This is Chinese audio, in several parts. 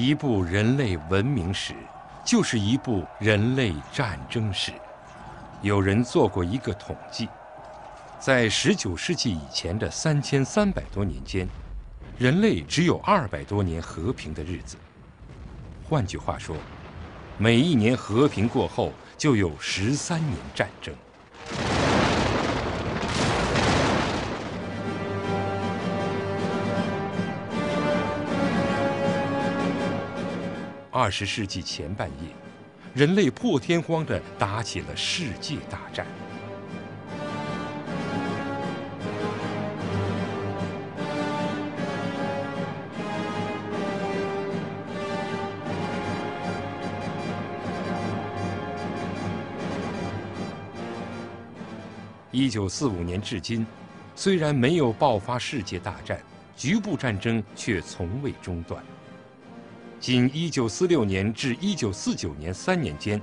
一部人类文明史，就是一部人类战争史。有人做过一个统计，在19世纪以前的3300多年间，人类只有200多年和平的日子。换句话说，每一年和平过后，就有13年战争。二十世纪前半叶，人类破天荒地打起了世界大战。一九四五年至今，虽然没有爆发世界大战，局部战争却从未中断。仅1946年至1949年三年间，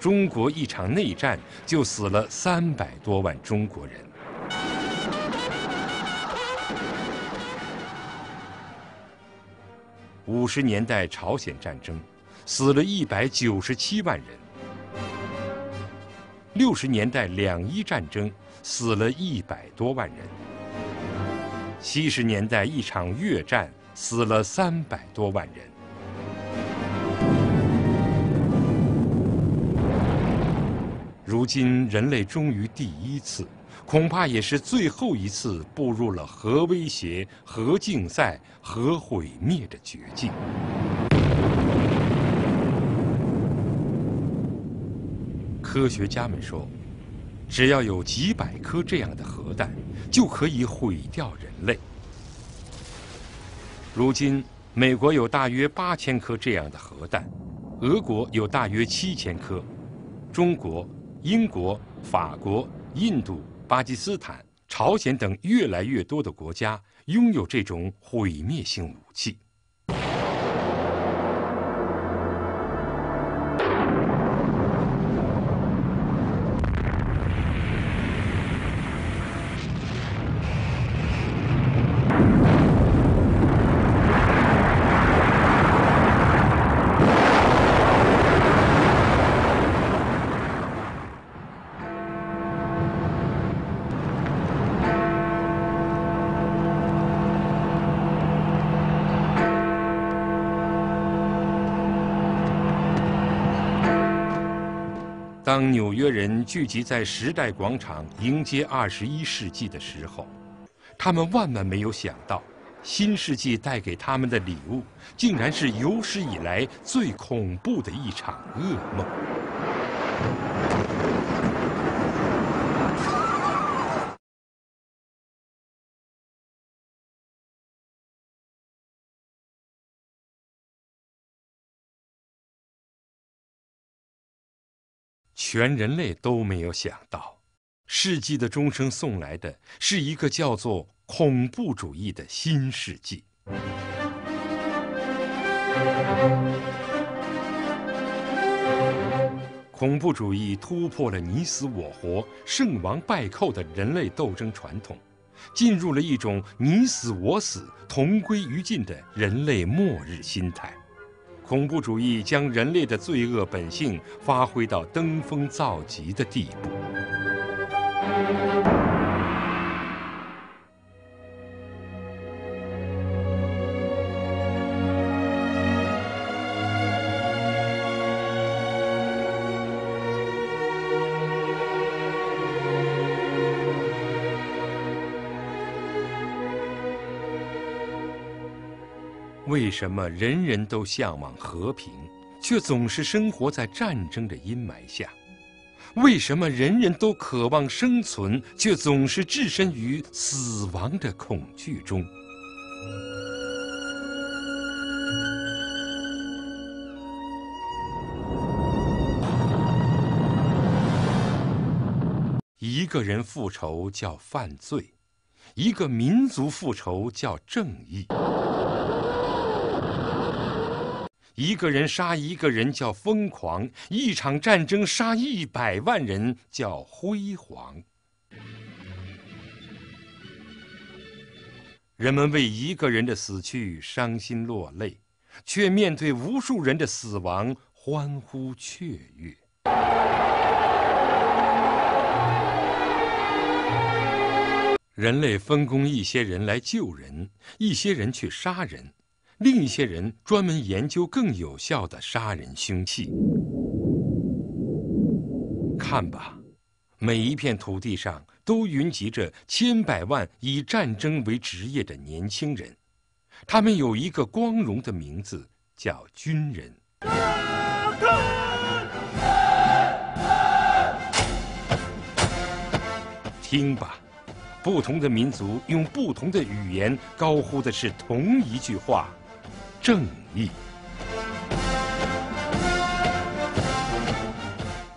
中国一场内战就死了三百多万中国人。五十年代朝鲜战争，死了一百九十七万人。六十年代两伊战争，死了一百多万人。七十年代一场越战，死了三百多万人。如今，人类终于第一次，恐怕也是最后一次，步入了核威胁、核竞赛、核毁灭的绝境。科学家们说，只要有几百颗这样的核弹，就可以毁掉人类。如今，美国有大约八千颗这样的核弹，俄国有大约七千颗，中国。英国、法国、印度、巴基斯坦、朝鲜等越来越多的国家拥有这种毁灭性武器。聚集在时代广场迎接二十一世纪的时候，他们万万没有想到，新世纪带给他们的礼物，竟然是有史以来最恐怖的一场噩梦。全人类都没有想到，世纪的钟声送来的是一个叫做恐怖主义的新世纪。恐怖主义突破了你死我活、胜王败寇的人类斗争传统，进入了一种你死我死、同归于尽的人类末日心态。恐怖主义将人类的罪恶本性发挥到登峰造极的地步。为什么人人都向往和平，却总是生活在战争的阴霾下？为什么人人都渴望生存，却总是置身于死亡的恐惧中？一个人复仇叫犯罪，一个民族复仇叫正义。一个人杀一个人叫疯狂，一场战争杀一百万人叫辉煌。人们为一个人的死去伤心落泪，却面对无数人的死亡欢呼雀跃。人类分工，一些人来救人，一些人去杀人，另一些人专门研究更有效的杀人凶器。看吧，每一片土地上都云集着千百万以战争为职业的年轻人，他们有一个光荣的名字，叫军人。听吧。不同的民族用不同的语言高呼的是同一句话：正义。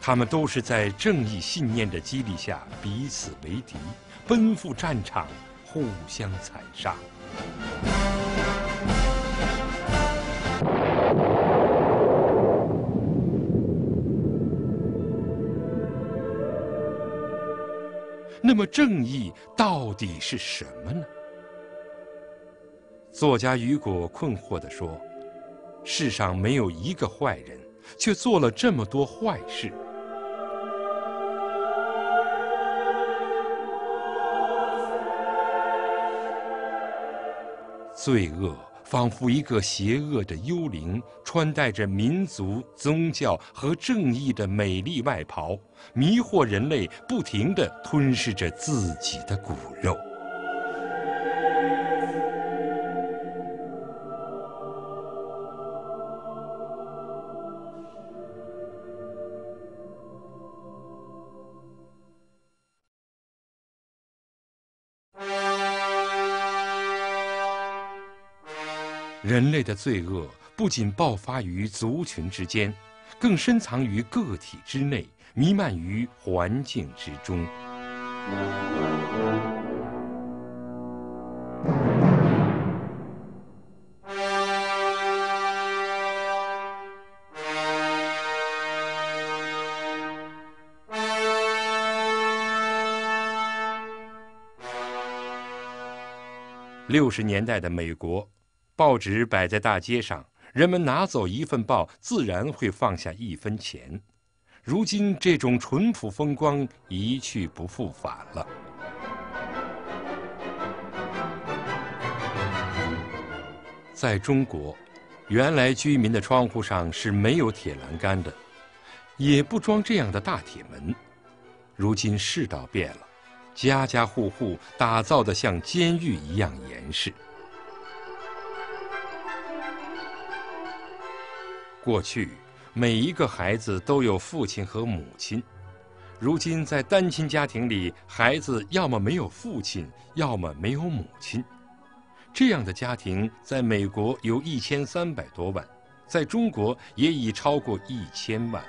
他们都是在正义信念的激励下彼此为敌，奔赴战场，互相残杀。那么，正义到底是什么呢？作家雨果困惑地说：“世上没有一个坏人，却做了这么多坏事。罪恶。”仿佛一个邪恶的幽灵，穿戴着民族、宗教和正义的美丽外袍，迷惑人类，不停地吞噬着自己的骨肉。人类的罪恶不仅爆发于族群之间，更深藏于个体之内，弥漫于环境之中。六十年代的美国。报纸摆在大街上，人们拿走一份报，自然会放下一分钱。如今，这种淳朴风光一去不复返了。在中国，原来居民的窗户上是没有铁栏杆的，也不装这样的大铁门。如今世道变了，家家户户打造的像监狱一样严实。过去，每一个孩子都有父亲和母亲。如今，在单亲家庭里，孩子要么没有父亲，要么没有母亲。这样的家庭在美国有一千三百多万，在中国也已超过一千万。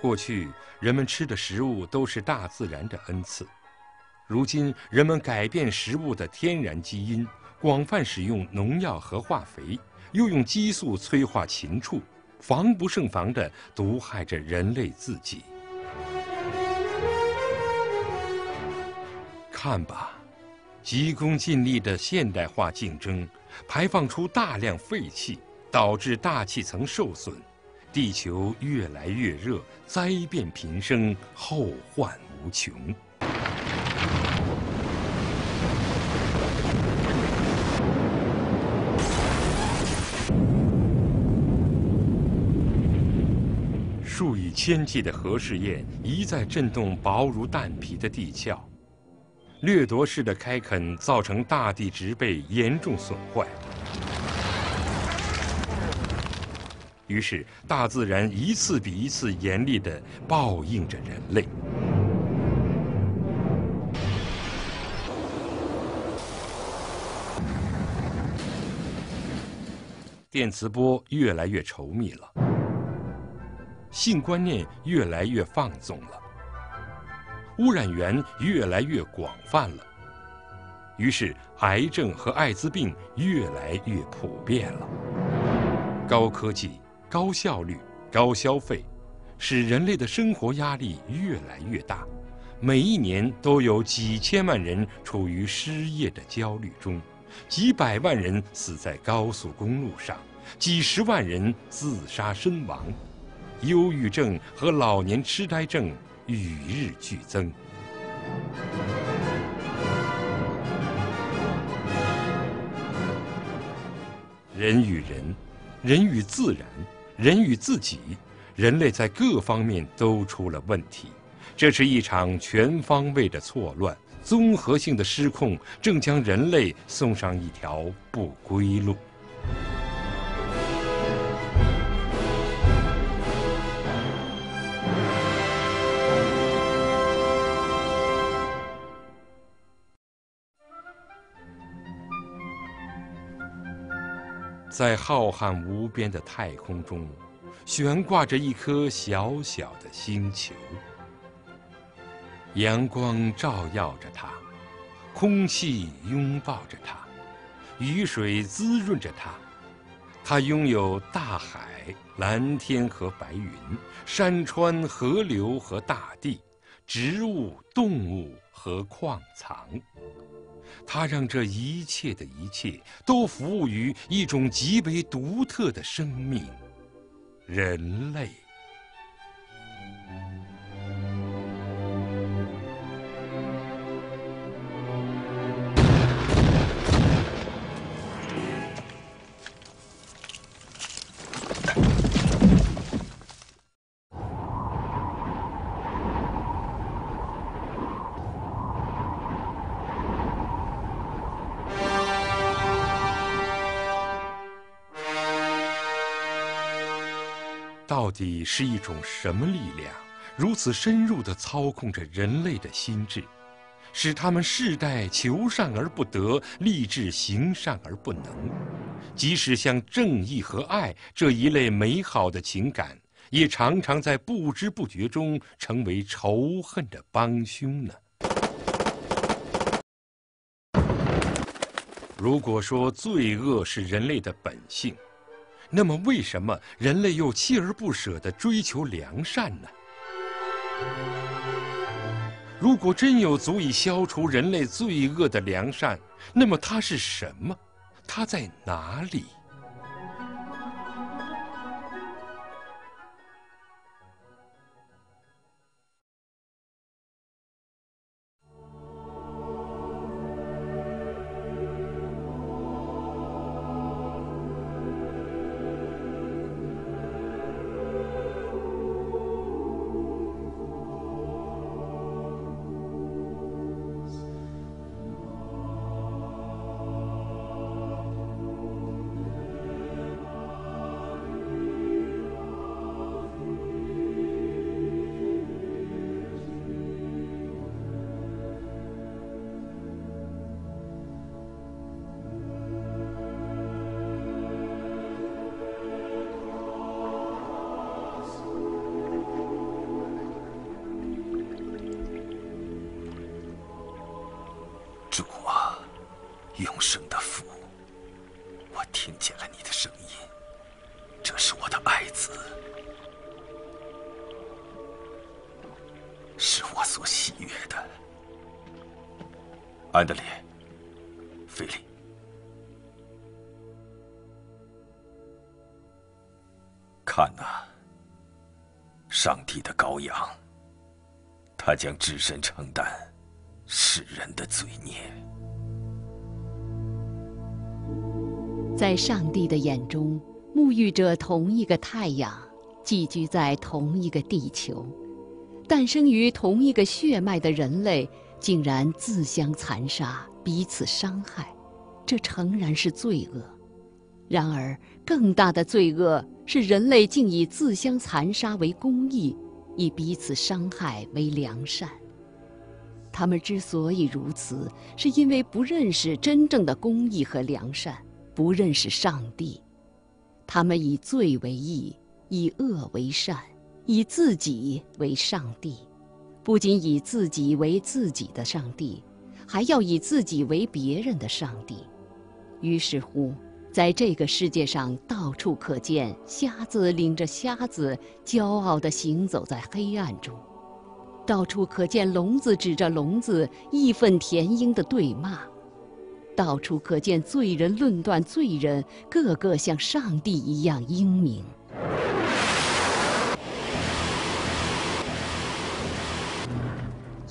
过去，人们吃的食物都是大自然的恩赐。如今，人们改变食物的天然基因，广泛使用农药和化肥。又用激素催化禽畜，防不胜防地毒害着人类自己。看吧，急功近利的现代化竞争，排放出大量废气，导致大气层受损，地球越来越热，灾变频生，后患无穷。千计的核试验一再震动薄如蛋皮的地壳，掠夺式的开垦造成大地植被严重损坏，于是大自然一次比一次严厉地报应着人类。电磁波越来越稠密了。性观念越来越放纵了，污染源越来越广泛了，于是癌症和艾滋病越来越普遍了。高科技、高效率、高消费，使人类的生活压力越来越大，每一年都有几千万人处于失业的焦虑中，几百万人死在高速公路上，几十万人自杀身亡，忧郁症和老年痴呆症与日俱增。人与人，人与自然，人与自己，人类在各方面都出了问题。这是一场全方位的错乱，综合性的失控，正将人类送上一条不归路。在浩瀚无边的太空中，悬挂着一颗小小的星球。阳光照耀着它，空气拥抱着它，雨水滋润着它。它拥有大海、蓝天和白云，山川、河流和大地，植物、动物和矿藏。它让这一切的一切都服务于一种极为独特的生命——人类。底是一种什么力量，如此深入地操控着人类的心智，使他们世代求善而不得，立志行善而不能？即使像正义和爱这一类美好的情感，也常常在不知不觉中成为仇恨的帮凶呢？如果说罪恶是人类的本性，那么，为什么人类又锲而不舍地追求良善呢？如果真有足以消除人类罪恶的良善，那么它是什么？它在哪里？上帝的羔羊，他将只身承担世人的罪孽。在上帝的眼中，沐浴着同一个太阳，寄居在同一个地球，诞生于同一个血脉的人类。竟然自相残杀，彼此伤害，这诚然是罪恶。然而，更大的罪恶是人类竟以自相残杀为公义，以彼此伤害为良善。他们之所以如此，是因为不认识真正的公义和良善，不认识上帝。他们以罪为义，以恶为善，以自己为上帝。不仅以自己为自己的上帝，还要以自己为别人的上帝。于是乎，在这个世界上，到处可见瞎子领着瞎子，骄傲地行走在黑暗中；到处可见聋子指着聋子，义愤填膺地对骂。到处可见罪人论断罪人，个个像上帝一样英明。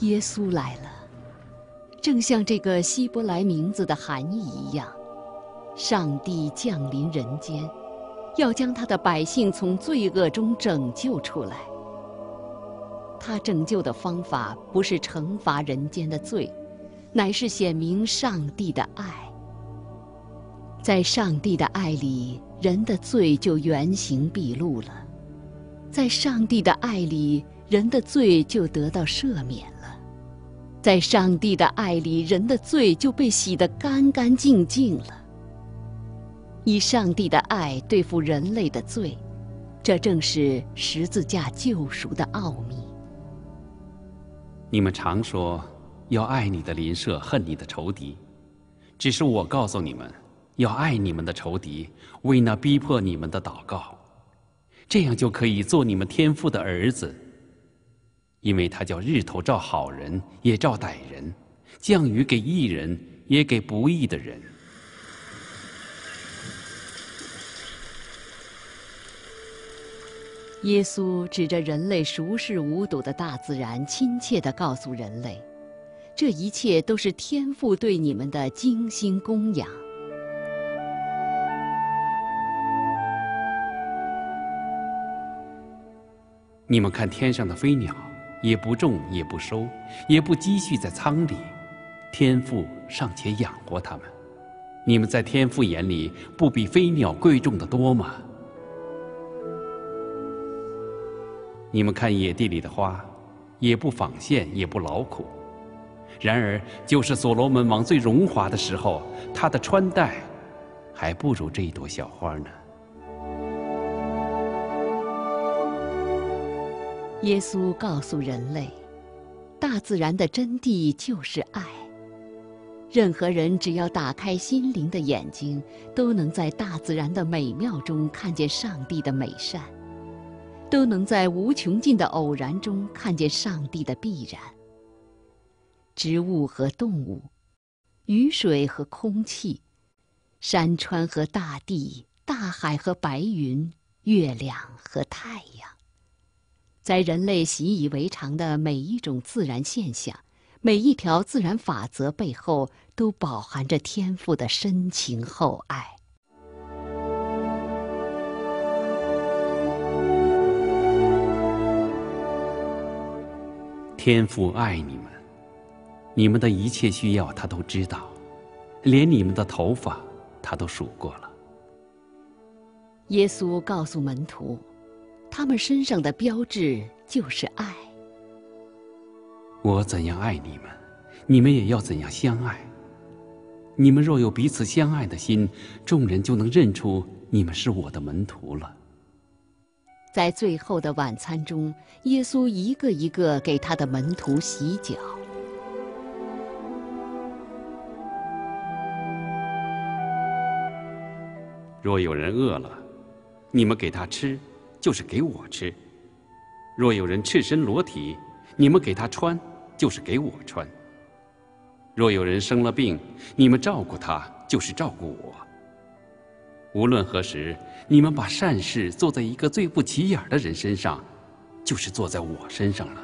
耶稣来了，正像这个希伯来名字的含义一样，上帝降临人间，要将他的百姓从罪恶中拯救出来。他拯救的方法不是惩罚人间的罪，乃是显明上帝的爱。在上帝的爱里，人的罪就原形毕露了；在上帝的爱里，人的罪就得到赦免了；在上帝的爱里，人的罪就被洗得干干净净了。以上帝的爱对付人类的罪，这正是十字架救赎的奥秘。你们常说要爱你的邻舍，恨你的仇敌。只是我告诉你们，要爱你们的仇敌，为那逼迫你们的祷告，这样就可以做你们天父的儿子。因为他叫日头照好人也照歹人，降雨给义人也给不义的人。耶稣指着人类熟视无睹的大自然，亲切地告诉人类：“这一切都是天父对你们的精心供养。”你们看天上的飞鸟，也不种，也不收，也不积蓄在仓里，天父尚且养活它们，你们在天父眼里不比飞鸟贵重的多吗？你们看野地里的花，也不纺线，也不劳苦，然而就是所罗门王最荣华的时候，他的穿戴还不如这一朵小花呢。耶稣告诉人类，大自然的真谛就是爱。任何人只要打开心灵的眼睛，都能在大自然的美妙中看见上帝的美善。都能在无穷尽的偶然中看见上帝的必然。植物和动物，雨水和空气，山川和大地，大海和白云，月亮和太阳，在人类习以为常的每一种自然现象，每一条自然法则背后，都饱含着天赋的深情厚爱。天父爱你们，你们的一切需要他都知道，连你们的头发他都数过了。耶稣告诉门徒，他们身上的标志就是爱。我怎样爱你们，你们也要怎样相爱。你们若有彼此相爱的心，众人就能认出你们是我的门徒了。在最后的晚餐中，耶稣一个一个给他的门徒洗脚。若有人饿了，你们给他吃，就是给我吃；若有人赤身裸体，你们给他穿，就是给我穿；若有人生了病，你们照顾他，就是照顾我。无论何时，你们把善事做在一个最不起眼的人身上，就是做在我身上了。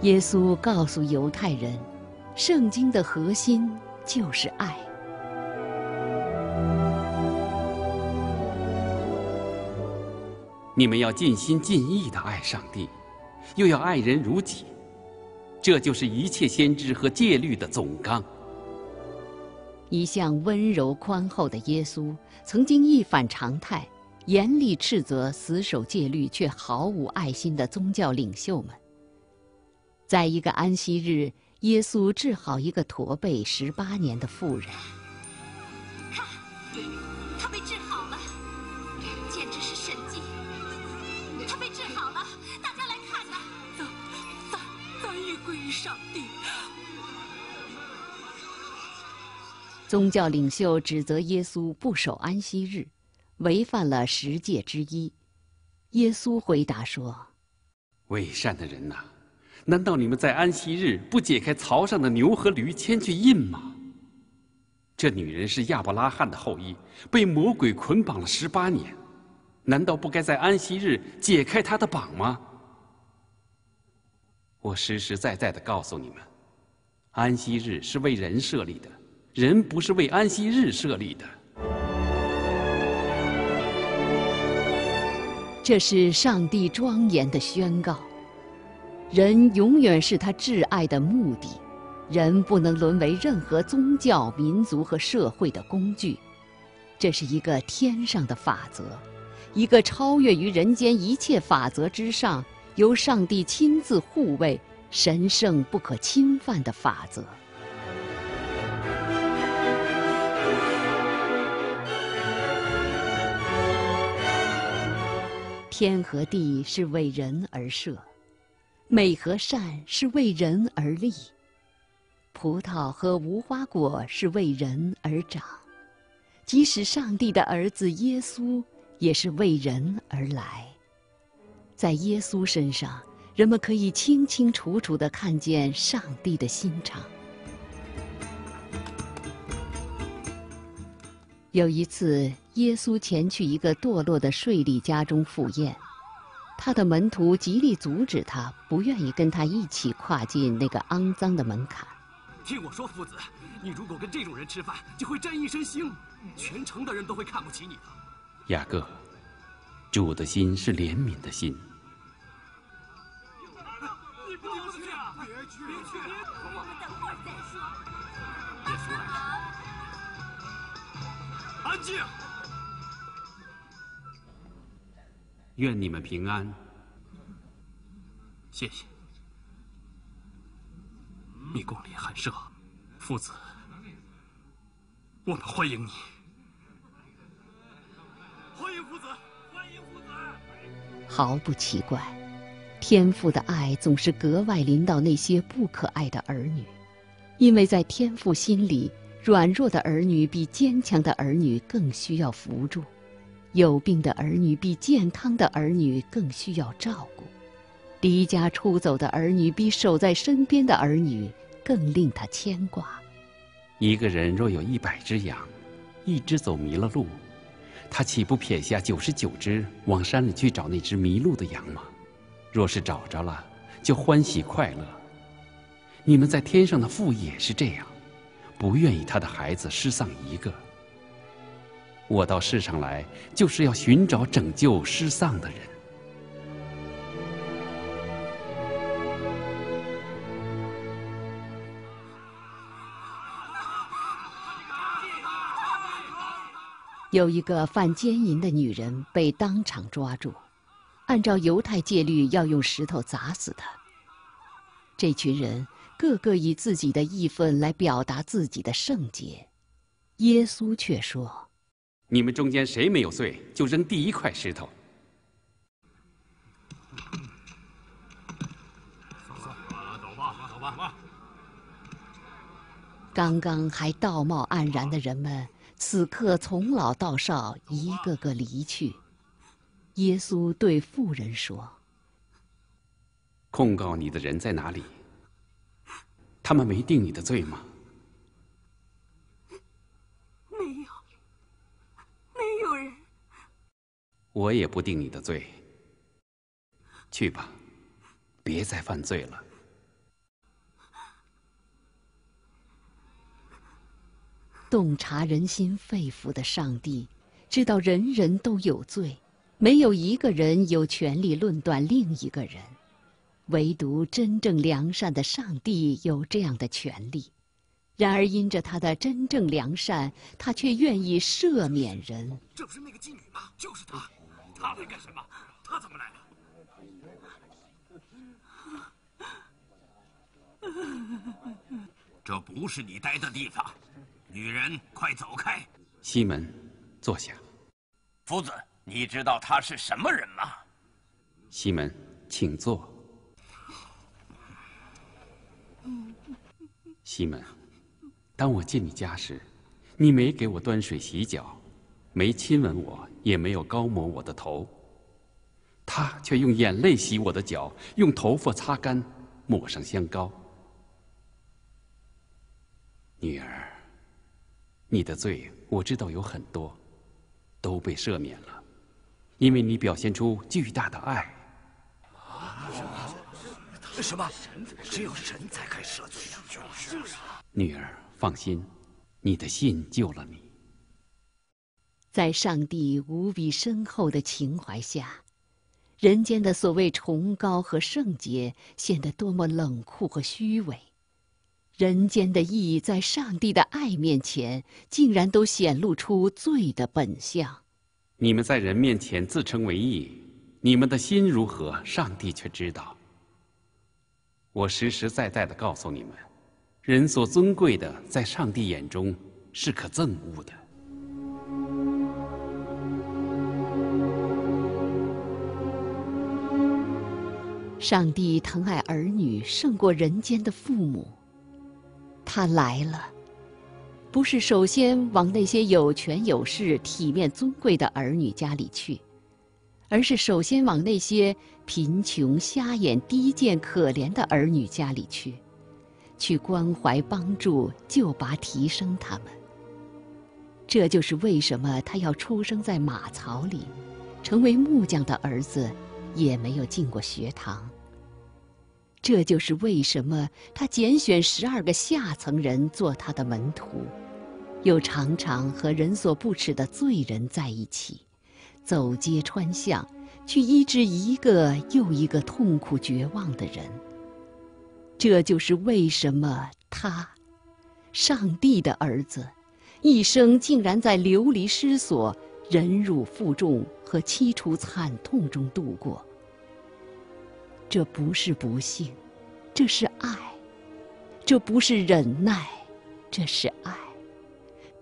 耶稣告诉犹太人，圣经的核心就是爱。你们要尽心尽意的爱上帝，又要爱人如己，这就是一切先知和戒律的总纲。一向温柔宽厚的耶稣，曾经一反常态，严厉斥责死守戒律却毫无爱心的宗教领袖们。在一个安息日，耶稣治好一个驼背十八年的妇人。看，他被治好了，简直是神迹！他被治好了，大家来看呐！赞赞赞誉归于上帝。宗教领袖指责耶稣不守安息日，违反了十诫之一。耶稣回答说：“伪善的人呐，难道你们在安息日不解开槽上的牛和驴牵去印吗？这女人是亚伯拉罕的后裔，被魔鬼捆绑了十八年，难道不该在安息日解开她的绑吗？我实实在在的告诉你们，安息日是为人设立的，人不是为安息日设立的。这是上帝庄严的宣告：人永远是他挚爱的目的。人不能沦为任何宗教、民族和社会的工具，这是一个天上的法则，一个超越于人间一切法则之上，由上帝亲自护卫、神圣不可侵犯的法则。天和地是为人而设，美和善是为人而立。葡萄和无花果是为人而长，即使上帝的儿子耶稣也是为人而来。在耶稣身上，人们可以清清楚楚地看见上帝的心肠。有一次，耶稣前去一个堕落的税吏家中赴宴，他的门徒极力阻止他，不愿意跟他一起跨进那个肮脏的门槛。听我说，夫子，你如果跟这种人吃饭，就会沾一身腥，全城的人都会看不起你的。雅各，主的心是怜悯的心。静。愿你们平安。谢谢。你光临寒舍，夫子，我们欢迎你。欢迎夫子，欢迎夫子。毫不奇怪，天父的爱总是格外临到那些不可爱的儿女，因为在天父心里，软弱的儿女比坚强的儿女更需要扶助，有病的儿女比健康的儿女更需要照顾，离家出走的儿女比守在身边的儿女。更令他牵挂。一个人若有一百只羊，一只走迷了路，他岂不撇下九十九只，往山里去找那只迷路的羊吗？若是找着了，就欢喜快乐。你们在天上的父也是这样，不愿意他的孩子失丧一个。我到世上来，就是要寻找拯救失丧的人。有一个犯奸淫的女人被当场抓住，按照犹太戒律要用石头砸死她。这群人个个以自己的义愤来表达自己的圣洁，耶稣却说：“你们中间谁没有罪，就扔第一块石头。”走吧，走吧。刚刚还道貌岸然的人们。此刻，从老到少，一个个离去。耶稣对妇人说：“控告你的人在哪里？他们没定你的罪吗？”“没有，没有人。”“我也不定你的罪。去吧，别再犯罪了。”洞察人心肺腑的上帝，知道人人都有罪，没有一个人有权利论断另一个人，唯独真正良善的上帝有这样的权利。然而，因着他的真正良善，他却愿意赦免人。这不是那个妓女吗？就是她，她来干什么？她怎么来了？这不是你待的地方。女人，快走开！西门，坐下。夫子，你知道她是什么人吗？西门，请坐。西门，当我进你家时，你没给我端水洗脚，没亲吻我，也没有高抹我的头。他却用眼泪洗我的脚，用头发擦干，抹上香膏。女儿，你的罪我知道有很多，都被赦免了，因为你表现出巨大的爱。什么？只有神才可以赦罪呀！就是啊。女儿，放心，你的信救了你。在上帝无比深厚的情怀下，人间的所谓崇高和圣洁显得多么冷酷和虚伪。人间的义在上帝的爱面前，竟然都显露出罪的本相。你们在人面前自称为义，你们的心如何，上帝却知道。我实实在在的告诉你们，人所尊贵的，在上帝眼中是可憎恶的。上帝疼爱儿女胜过人间的父母。他来了，不是首先往那些有权有势、体面尊贵的儿女家里去，而是首先往那些贫穷、瞎眼、低贱、可怜的儿女家里去，去关怀、帮助、救拔、提升他们。这就是为什么他要出生在马槽里，成为木匠的儿子。也没有进过学堂。这就是为什么他拣选十二个下层人做他的门徒，又常常和人所不齿的罪人在一起，走街串巷去医治一个又一个痛苦绝望的人。这就是为什么他，上帝的儿子，一生竟然在流离失所、忍辱负重和凄楚惨痛中度过。这不是不幸，这是爱；这不是忍耐，这是爱；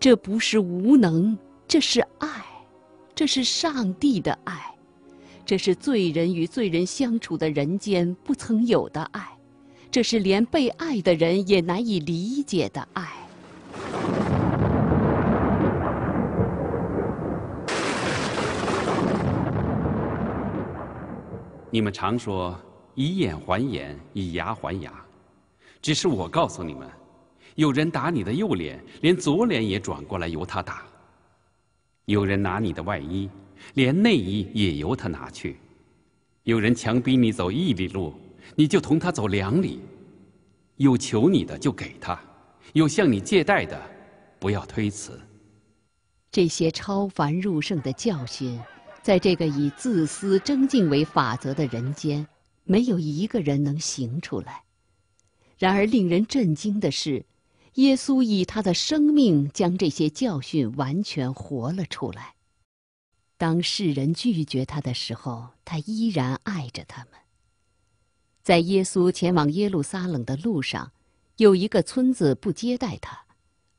这不是无能，这是爱；这是上帝的爱；这是罪人与罪人相处的人间不曾有的爱；这是连被爱的人也难以理解的爱。你们常说。以眼还眼，以牙还牙。只是我告诉你们，有人打你的右脸，连左脸也转过来由他打；有人拿你的外衣，连内衣也由他拿去；有人强逼你走一里路，你就同他走两里；有求你的就给他，有向你借贷的，不要推辞。这些超凡入圣的教训，在这个以自私争竞为法则的人间。没有一个人能行出来。然而，令人震惊的是，耶稣以他的生命将这些教训完全活了出来。当世人拒绝他的时候，他依然爱着他们。在耶稣前往耶路撒冷的路上，有一个村子不接待他。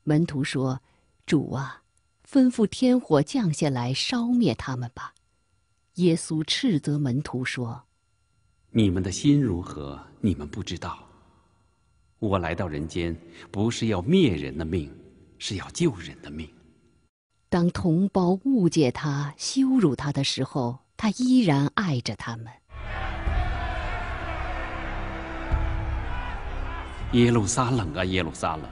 门徒说：“主啊，吩咐天火降下来烧灭他们吧。”耶稣斥责门徒说。你们的心如何？你们不知道。我来到人间，不是要灭人的命，是要救人的命。当同胞误解他、羞辱他的时候，他依然爱着他们。耶路撒冷啊，耶路撒冷！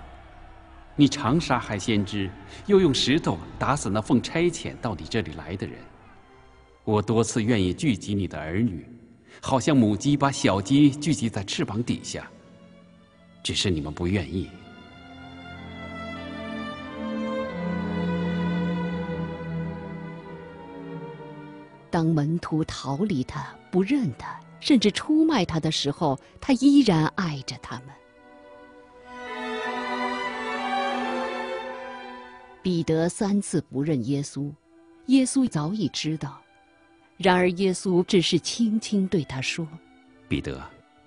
你常杀害先知，又用石头打死那奉差遣到你这里来的人。我多次愿意聚集你的儿女。好像母鸡把小鸡聚集在翅膀底下，只是你们不愿意。当门徒逃离他、不认他，甚至出卖他的时候，他依然爱着他们。彼得三次不认耶稣，耶稣早已知道。然而，耶稣只是轻轻对他说：“彼得，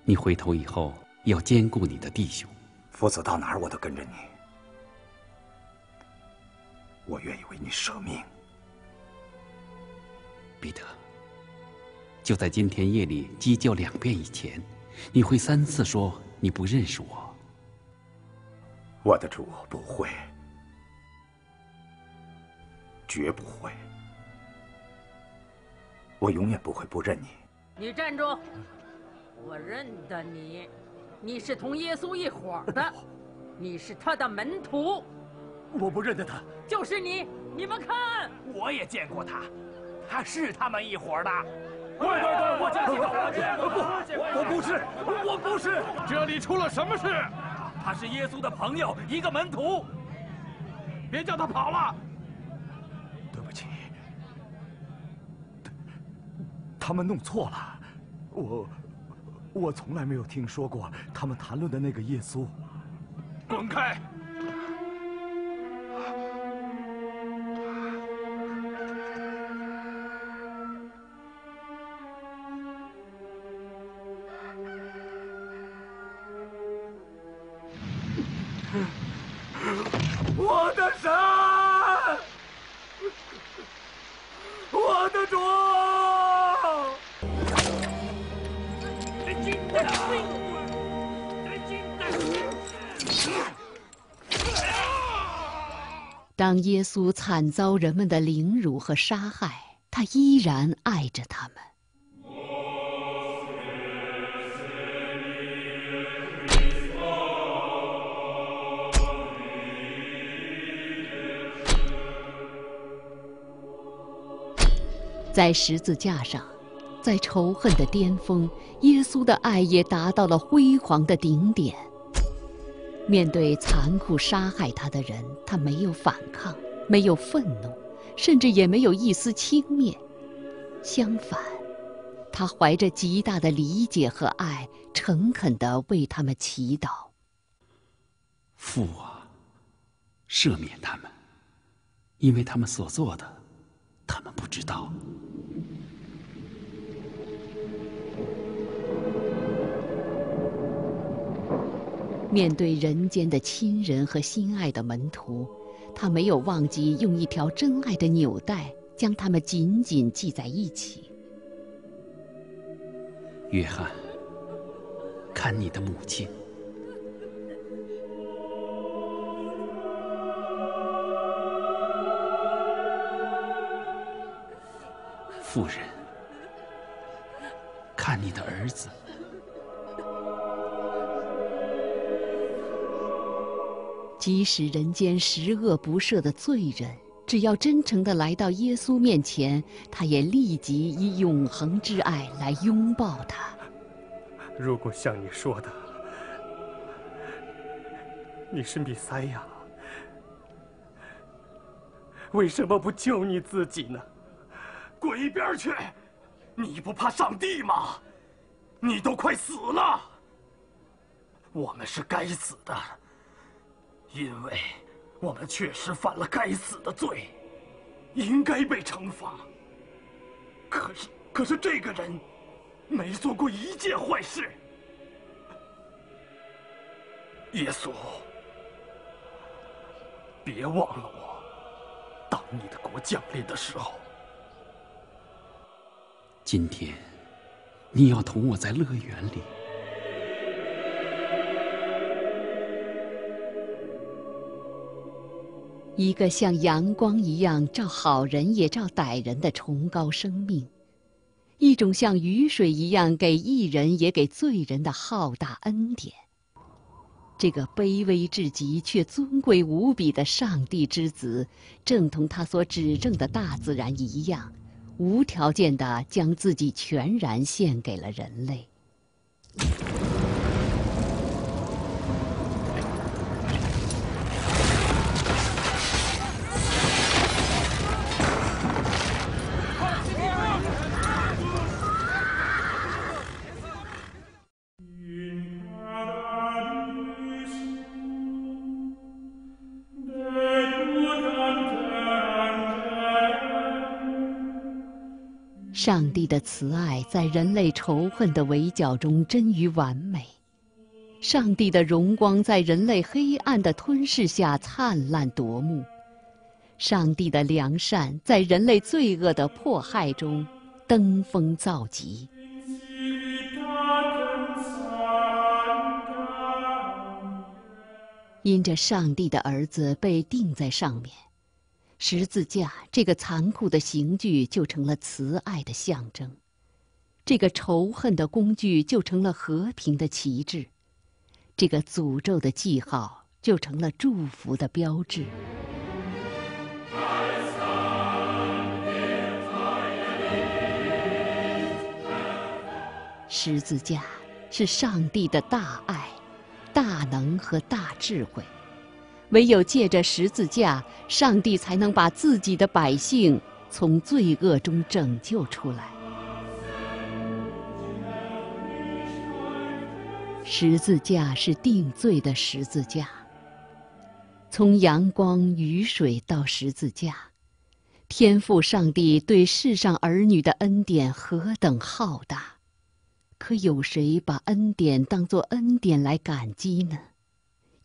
你回头以后要兼顾你的弟兄，否则到哪儿我都跟着你。我愿意为你舍命。”彼得，就在今天夜里鸡叫两遍以前，你会三次说你不认识我。我的主不会，绝不会。我永远不会不认你。你站住！我认得你。你是同耶稣一伙的，你是他的门徒。我不认得他。就是你，你们看，我也见过他，他是他们一伙的。对对对，我见过，我见过，不，我不是，我不是。这里出了什么事？他是耶稣的朋友，一个门徒。别叫他跑了。对不起，他们弄错了。我，我从来没有听说过他们谈论的那个耶稣。滚开！耶稣惨遭人们的凌辱和杀害，他依然爱着他们。在十字架上，在仇恨的巅峰，耶稣的爱也达到了辉煌的顶点。面对残酷杀害他的人，他没有反抗，没有愤怒，甚至也没有一丝轻蔑。相反，他怀着极大的理解和爱，诚恳地为他们祈祷。父啊，赦免他们，因为他们所做的，他们不知道。面对人间的亲人和心爱的门徒，他没有忘记用一条真爱的纽带将他们紧紧系在一起。约翰，看你的母亲。夫人，看你的儿子。即使人间十恶不赦的罪人，只要真诚地来到耶稣面前，他也立即以永恒之爱来拥抱他。如果像你说的，你是弥赛亚，为什么不救你自己呢？滚一边去！你不怕上帝吗？你都快死了。我们是该死的。因为我们确实犯了该死的罪，应该被惩罚。可是，可是这个人没做过一件坏事。耶稣，别忘了我，当你的国降临的时候。今天，你要同我在乐园里。一个像阳光一样照好人也照歹人的崇高生命，一种像雨水一样给义人也给罪人的浩大恩典。这个卑微至极却尊贵无比的上帝之子，正同他所指证的大自然一样，无条件地将自己全然献给了人类。上帝的慈爱在人类仇恨的围剿中臻于完美，上帝的荣光在人类黑暗的吞噬下灿烂夺目，上帝的良善在人类罪恶的迫害中登峰造极。因着上帝的儿子被钉在上面。十字架这个残酷的刑具就成了慈爱的象征，这个仇恨的工具就成了和平的旗帜，这个诅咒的记号就成了祝福的标志。十字架是上帝的大爱、大能和大智慧。唯有借着十字架，上帝才能把自己的百姓从罪恶中拯救出来。十字架是定罪的十字架。从阳光、雨水到十字架，天父上帝对世上儿女的恩典何等浩大！可有谁把恩典当作恩典来感激呢？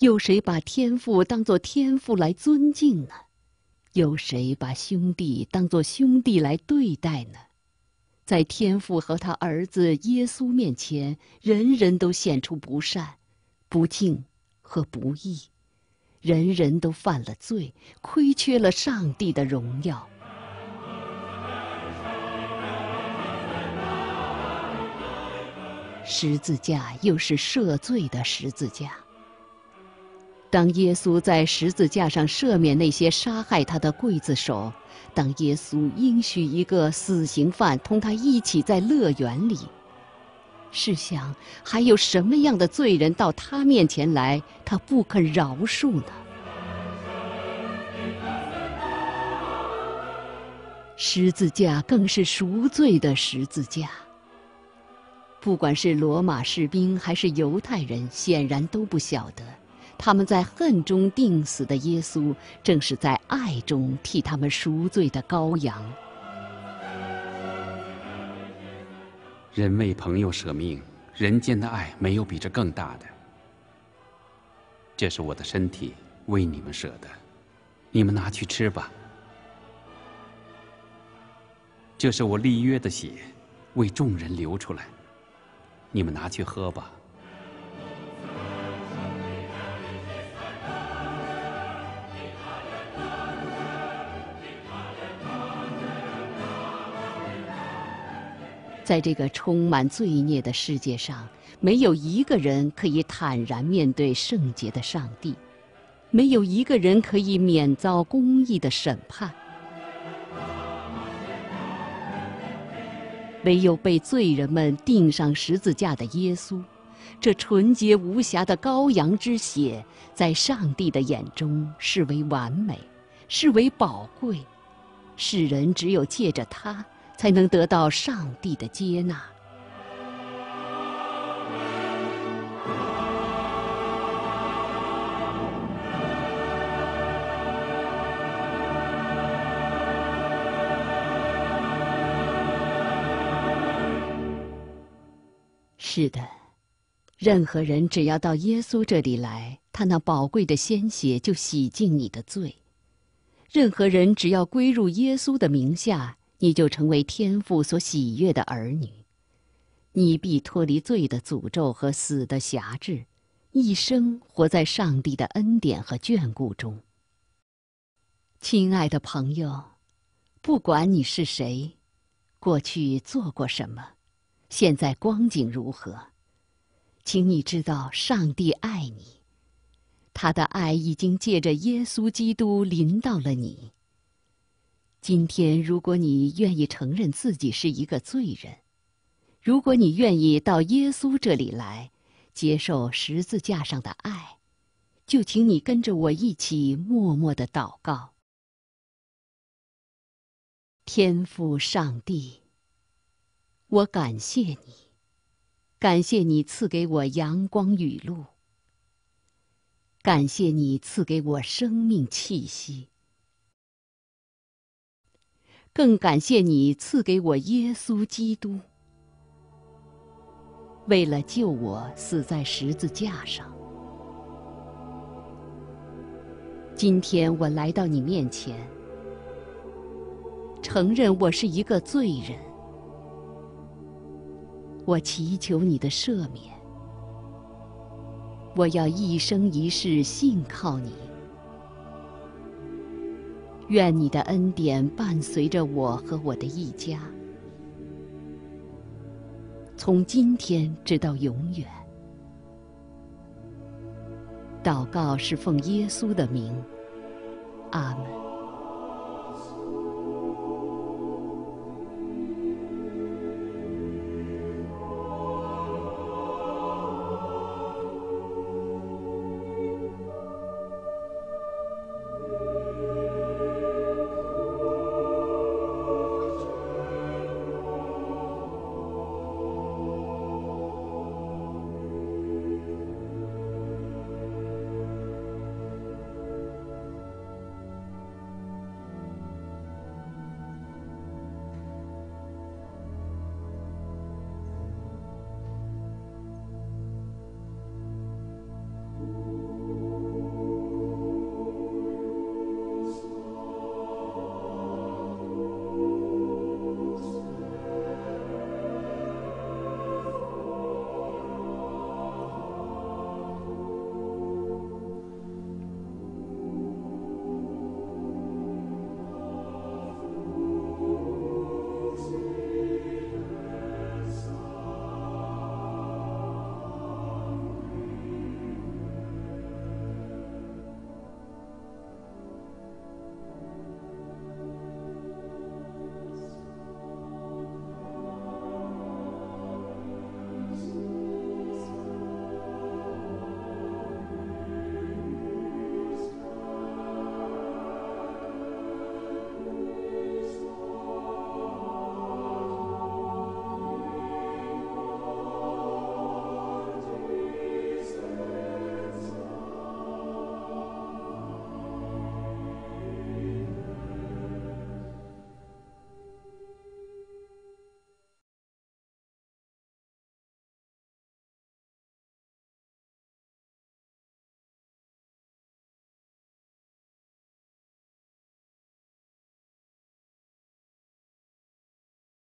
有谁把天父当作天父来尊敬呢？有谁把兄弟当作兄弟来对待呢？在天父和他儿子耶稣面前，人人都显出不善、不敬和不义，人人都犯了罪，亏缺了上帝的荣耀。十字架又是赦罪的十字架。当耶稣在十字架上赦免那些杀害他的刽子手，当耶稣应许一个死刑犯同他一起在乐园里，试想还有什么样的罪人到他面前来，他不肯饶恕呢？十字架更是赎罪的十字架。不管是罗马士兵还是犹太人，显然都不晓得。他们在恨中定死的耶稣，正是在爱中替他们赎罪的羔羊。人为朋友舍命，人间的爱没有比这更大的。这是我的身体，为你们舍的，你们拿去吃吧。这是我立约的血，为众人流出来，你们拿去喝吧。在这个充满罪孽的世界上，没有一个人可以坦然面对圣洁的上帝，没有一个人可以免遭公义的审判。唯有被罪人们钉上十字架的耶稣，这纯洁无瑕的羔羊之血，在上帝的眼中视为完美，视为宝贵，世人只有借着它。才能得到上帝的接纳。是的，任何人只要到耶稣这里来，他那宝贵的鲜血就洗净你的罪。任何人只要归入耶稣的名下。你就成为天父所喜悦的儿女，你必脱离罪的诅咒和死的辖制，一生活在上帝的恩典和眷顾中。亲爱的朋友，不管你是谁，过去做过什么，现在光景如何，请你知道上帝爱你，他的爱已经借着耶稣基督临到了你。今天，如果你愿意承认自己是一个罪人，如果你愿意到耶稣这里来，接受十字架上的爱，就请你跟着我一起默默的祷告。天父上帝，我感谢你，感谢你赐给我阳光雨露，感谢你赐给我生命气息。更感谢你赐给我耶稣基督，为了救我死在十字架上。今天我来到你面前，承认我是一个罪人，我祈求你的赦免，我要一生一世信靠你。愿你的恩典伴随着我和我的一家，从今天直到永远。祷告是奉耶稣的名，阿门。